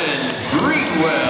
Austin Greenwell.